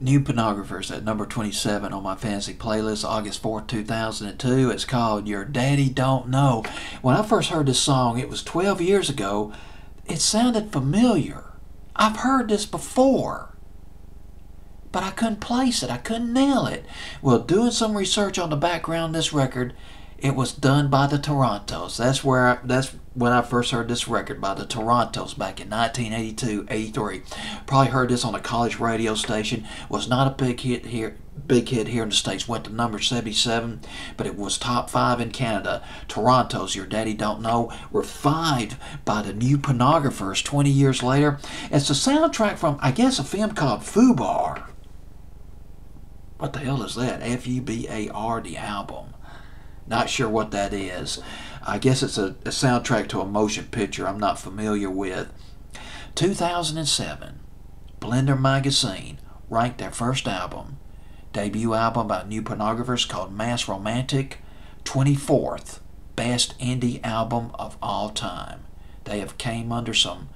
New Pornographers at number 27 on my fantasy playlist, August 4th, 2002. It's called Your Daddy Don't Know. When I first heard this song, it was 12 years ago. It sounded familiar. I've heard this before. But I couldn't place it. I couldn't nail it. Well, doing some research on the background of this record, it was done by the Torontos. That's where I, that's when I first heard this record by the Torontos back in 1982, 83. Probably heard this on a college radio station. Was not a big hit here. Big hit here in the States went to number 77, but it was top five in Canada. Toronto's Your Daddy Don't Know were revived by the new pornographers 20 years later. It's a soundtrack from, I guess, a film called Fubar. What the hell is that? F U B A R, the album. Not sure what that is. I guess it's a, a soundtrack to a motion picture I'm not familiar with. 2007, Blender Magazine ranked their first album, debut album by New Pornographers called Mass Romantic, 24th best indie album of all time. They have came under some,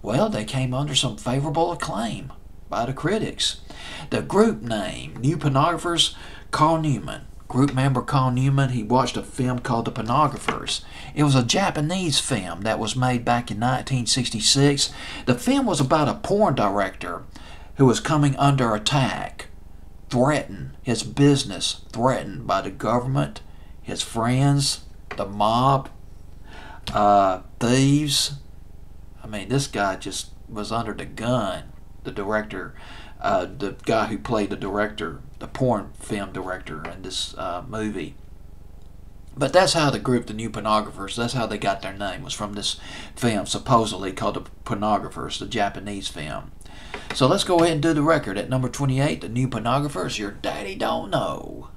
well, they came under some favorable acclaim by the critics. The group name, New Pornographers, Carl Newman, group member Carl Newman, he watched a film called The Pornographers. It was a Japanese film that was made back in 1966. The film was about a porn director who was coming under attack, threatened, his business threatened by the government, his friends, the mob, uh, thieves. I mean, this guy just was under the gun. The director, uh, the guy who played the director the porn film director in this uh, movie. But that's how the group, the New Pornographers, that's how they got their name, was from this film, supposedly called The Pornographers, the Japanese film. So let's go ahead and do the record. At number 28, The New Pornographers, Your Daddy Don't Know.